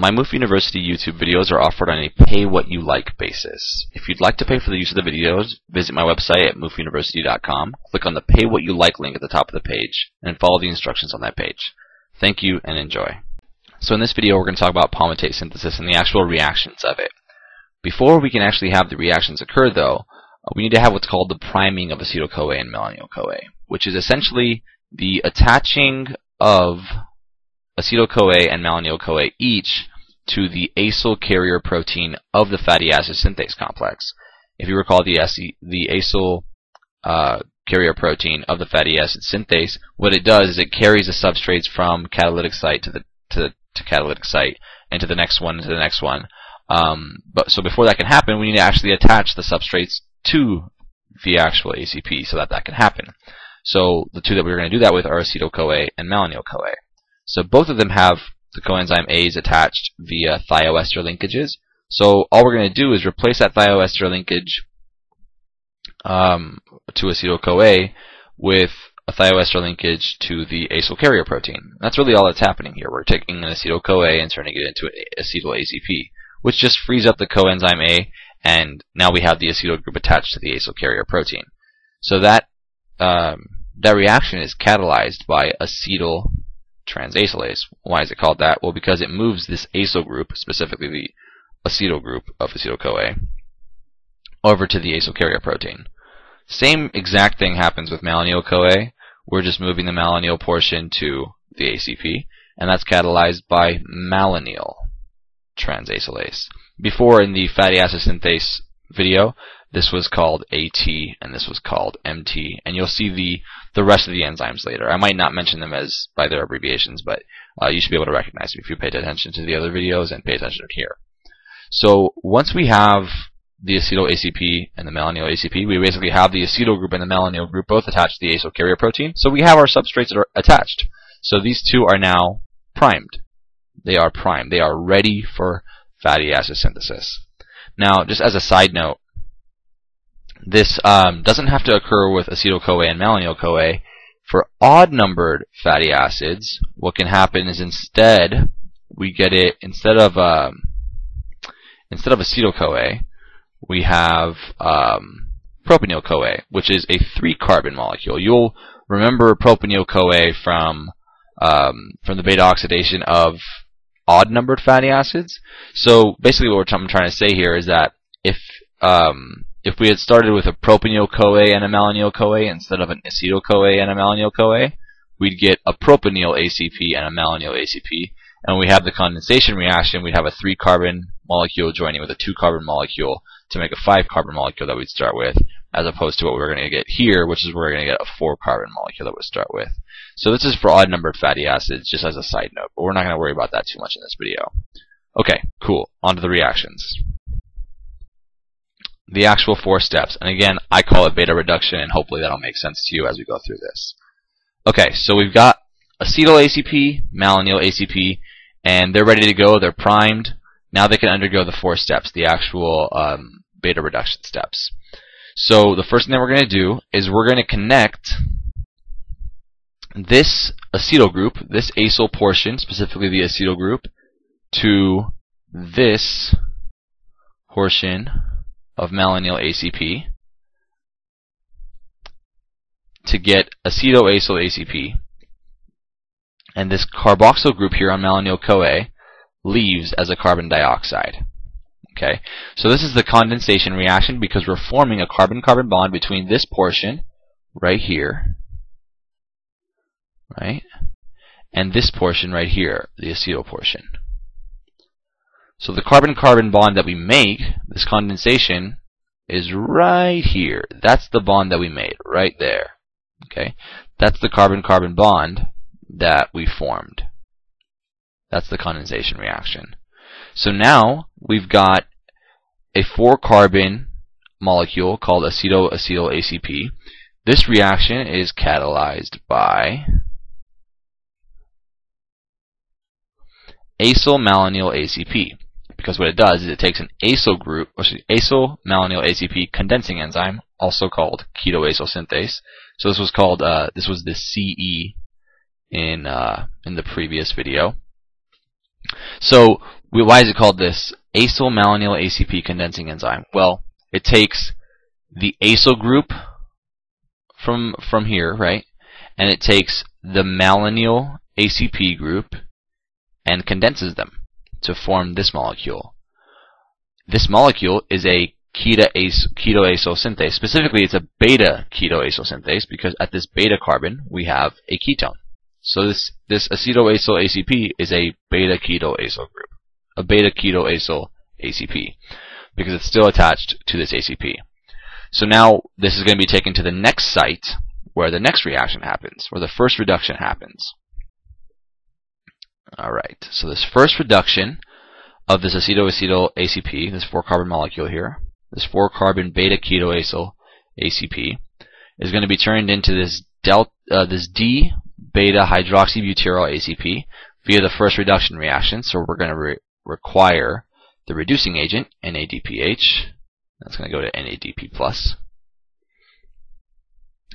My MOOF University YouTube videos are offered on a pay-what-you-like basis. If you'd like to pay for the use of the videos, visit my website at moofuniversity.com, click on the Pay What You Like link at the top of the page, and follow the instructions on that page. Thank you and enjoy. So in this video we're going to talk about palmitate synthesis and the actual reactions of it. Before we can actually have the reactions occur though, uh, we need to have what's called the priming of acetyl-CoA and malonyl-CoA, which is essentially the attaching of acetyl-CoA and malonyl-CoA each to the acyl carrier protein of the fatty acid synthase complex. If you recall the, the acyl uh, carrier protein of the fatty acid synthase, what it does is it carries the substrates from catalytic site to the to, to catalytic site and to the next one and to the next one. Um, but so before that can happen, we need to actually attach the substrates to the actual ACP so that that can happen. So the two that we're going to do that with are acetyl-CoA and malonyl-CoA. So both of them have the coenzyme A's attached via thioester linkages. So all we're going to do is replace that thioester linkage um, to acetyl-CoA with a thioester linkage to the acyl carrier protein. That's really all that's happening here. We're taking an acetyl-CoA and turning it into an acetyl ACP, which just frees up the coenzyme A, and now we have the acetyl group attached to the acyl carrier protein. So that um, that reaction is catalyzed by acetyl transacylase. Why is it called that? Well, because it moves this acyl group, specifically the acetyl group of acetyl-CoA, over to the acyl carrier protein. Same exact thing happens with malonyl-CoA. We're just moving the malonyl portion to the ACP, and that's catalyzed by malonyl transacylase. Before in the fatty acid synthase video, this was called AT and this was called MT, and you'll see the the rest of the enzymes later. I might not mention them as by their abbreviations, but uh, you should be able to recognize them if you paid attention to the other videos and pay attention here. So once we have the acetyl ACP and the malonyl ACP, we basically have the acetyl group and the malonyl group both attached to the acyl carrier protein. So we have our substrates that are attached. So these two are now primed. They are primed. They are ready for fatty acid synthesis. Now, just as a side note, this um, doesn't have to occur with acetyl-CoA and malonyl-CoA. For odd-numbered fatty acids, what can happen is instead we get it instead of um, instead of acetyl-CoA, we have um, propanyl-CoA, which is a three-carbon molecule. You'll remember propanyl-CoA from um, from the beta oxidation of odd-numbered fatty acids. So basically, what I'm trying to say here is that if um, if we had started with a propanyl-CoA and a malonyl-CoA instead of an acetyl-CoA and a malonyl-CoA, we'd get a propanyl ACP and a malonyl ACP. And we have the condensation reaction, we'd have a three-carbon molecule joining with a two-carbon molecule to make a five-carbon molecule that we'd start with, as opposed to what we're going to get here, which is we're going to get a four-carbon molecule that we'd start with. So this is for odd-numbered fatty acids, just as a side note, but we're not going to worry about that too much in this video. Okay, cool. On to the reactions the actual four steps. And again, I call it beta reduction, and hopefully that'll make sense to you as we go through this. Okay, so we've got acetyl ACP, malonyl ACP, and they're ready to go. They're primed. Now they can undergo the four steps, the actual um, beta reduction steps. So the first thing that we're going to do is we're going to connect this acetyl group, this acyl portion, specifically the acetyl group, to this portion of malonyl ACP to get acetoacyl ACP. And this carboxyl group here on malonyl CoA leaves as a carbon dioxide. Okay, so this is the condensation reaction because we're forming a carbon-carbon bond between this portion right here, right, and this portion right here, the acetyl portion. So the carbon-carbon bond that we make, this condensation, is right here. That's the bond that we made, right there. Okay, That's the carbon-carbon bond that we formed. That's the condensation reaction. So now we've got a four-carbon molecule called aceto-acetyl ACP. This reaction is catalyzed by acyl malonyl ACP because what it does is it takes an acyl group, or acyl malonyl ACP condensing enzyme, also called ketoacyl synthase. So this was called uh, this was the CE in uh, in the previous video. So why is it called this? Acyl malonyl ACP condensing enzyme. Well, it takes the acyl group from from here, right? And it takes the malonyl ACP group and condenses them to form this molecule. This molecule is a ketoacyl synthase. Specifically, it's a beta ketoacyl synthase because at this beta carbon we have a ketone. So this this acetoacyl ACP is a beta ketoacyl group, a beta ketoacyl ACP, because it's still attached to this ACP. So now this is going to be taken to the next site where the next reaction happens, where the first reduction happens. Alright, so this first reduction of this acetoacetyl ACP, this 4-carbon molecule here, this 4-carbon beta-ketoacyl ACP, is going to be turned into this, delta, uh, this D-beta hydroxybutyryl ACP via the first reduction reaction. So we're going to re require the reducing agent, NADPH. That's going to go to NADP+.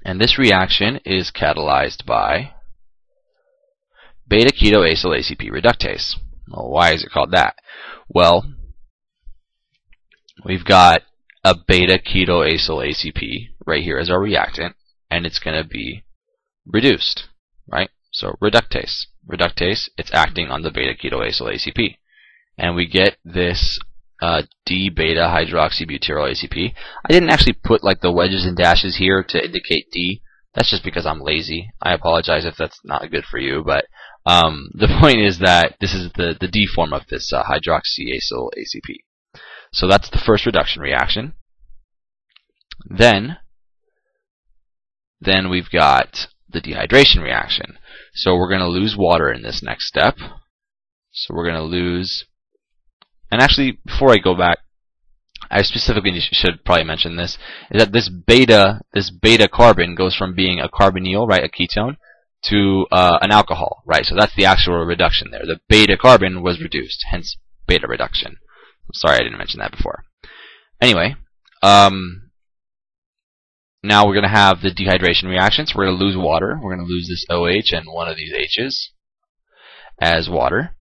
And this reaction is catalyzed by beta-ketoacyl ACP reductase. Well, why is it called that? Well, we've got a beta-ketoacyl ACP right here as our reactant, and it's going to be reduced, right? So reductase. Reductase, it's acting on the beta-ketoacyl ACP. And we get this uh, D-beta hydroxybutyryl ACP. I didn't actually put like the wedges and dashes here to indicate D. That's just because I'm lazy. I apologize if that's not good for you, but um, the point is that this is the, the D form of this uh, hydroxyacyl ACP. So that's the first reduction reaction. Then, then we've got the dehydration reaction. So we're going to lose water in this next step. So we're going to lose, and actually, before I go back, I specifically should probably mention this, is that this beta, this beta carbon goes from being a carbonyl, right, a ketone, to uh, an alcohol, right? So that's the actual reduction there. The beta carbon was reduced, hence beta reduction. I'm sorry I didn't mention that before. Anyway, um, now we're going to have the dehydration reaction. So we're going to lose water. We're going to lose this OH and one of these H's as water.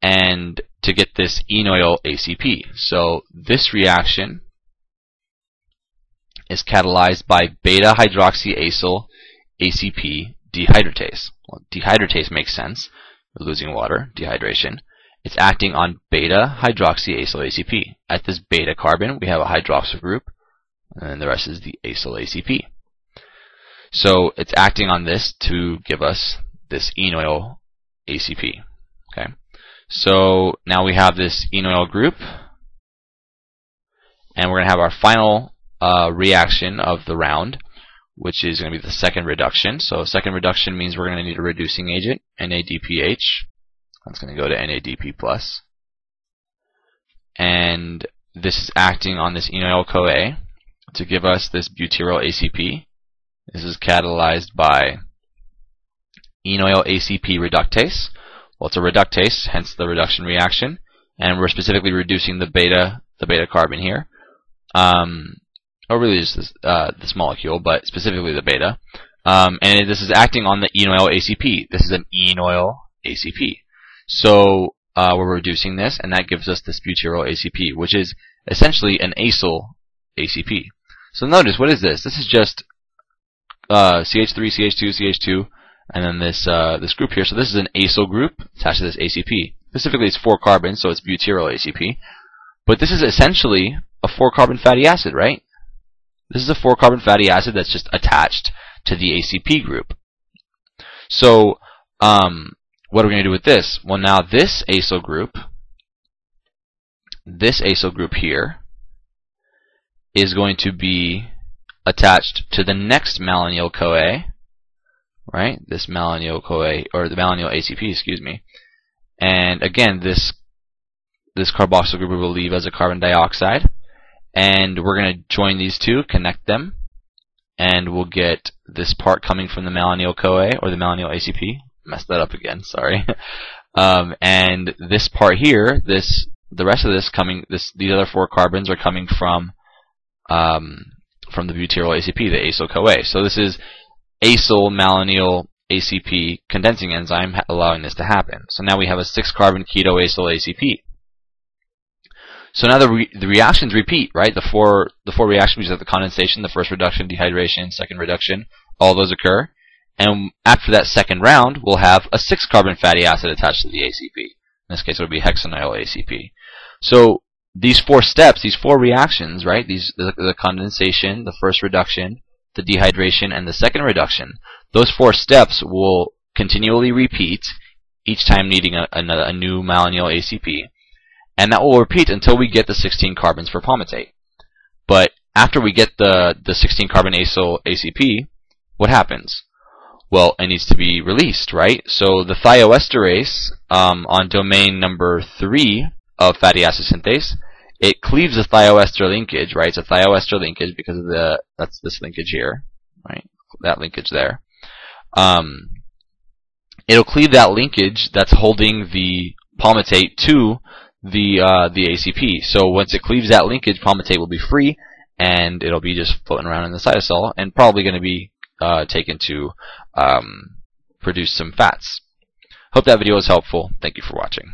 And to get this enoyl ACP. So this reaction is catalyzed by beta hydroxyacyl ACP dehydratase. Well, dehydratase makes sense. We're losing water, dehydration. It's acting on beta hydroxyacyl ACP. At this beta carbon, we have a hydroxyl group, and the rest is the acyl ACP. So it's acting on this to give us this enoyl ACP. Okay. So now we have this enoyl group, and we're going to have our final uh, reaction of the round, which is going to be the second reduction. So second reduction means we're going to need a reducing agent, NADPH. That's going to go to NADP+. And this is acting on this enoyl-CoA to give us this butyryl ACP. This is catalyzed by enoyl ACP reductase. Well, it's a reductase, hence the reduction reaction, and we're specifically reducing the beta, the beta carbon here. Um, or really just this, uh, this molecule, but specifically the beta. Um, and this is acting on the enoyl ACP. This is an enoyl ACP. So uh, we're reducing this, and that gives us this butyryl ACP, which is essentially an acyl ACP. So notice, what is this? This is just uh, CH3, CH2, CH2, and then this uh, this group here. So this is an acyl group attached to this ACP. Specifically, it's four carbons, so it's butyryl ACP. But this is essentially a four-carbon fatty acid, right? This is a four-carbon fatty acid that's just attached to the ACP group. So, um, what are we going to do with this? Well, now this acyl group, this acyl group here, is going to be attached to the next malonyl CoA, right? This malonyl CoA, or the malonyl ACP, excuse me. And again, this this carboxyl group will leave as a carbon dioxide and we're going to join these two, connect them, and we'll get this part coming from the malonyl CoA or the malonyl ACP. Messed that up again, sorry. um, and this part here, this the rest of this coming, this these other four carbons are coming from um, from the butyryl ACP, the acyl CoA. So this is acyl malonyl ACP condensing enzyme allowing this to happen. So now we have a six carbon keto acyl ACP. So now the, re the reactions repeat, right? The four the four reactions of the condensation, the first reduction, dehydration, second reduction, all those occur. And after that second round, we'll have a six carbon fatty acid attached to the ACP. In this case, it would be hexanyl ACP. So these four steps, these four reactions, right? These the, the condensation, the first reduction, the dehydration, and the second reduction. Those four steps will continually repeat, each time needing a, a, a new malonyl ACP and that will repeat until we get the 16 carbons for palmitate. But after we get the, the 16 carbon acyl ACP, what happens? Well, it needs to be released, right? So the thioesterase um, on domain number 3 of fatty acid synthase, it cleaves the thioester linkage, right? It's a thioester linkage because of the, that's this linkage here, right? That linkage there. Um, it'll cleave that linkage that's holding the palmitate to the uh, the ACP. So once it cleaves that linkage, palmitate will be free, and it'll be just floating around in the cytosol, and probably going to be uh, taken to um, produce some fats. Hope that video was helpful. Thank you for watching.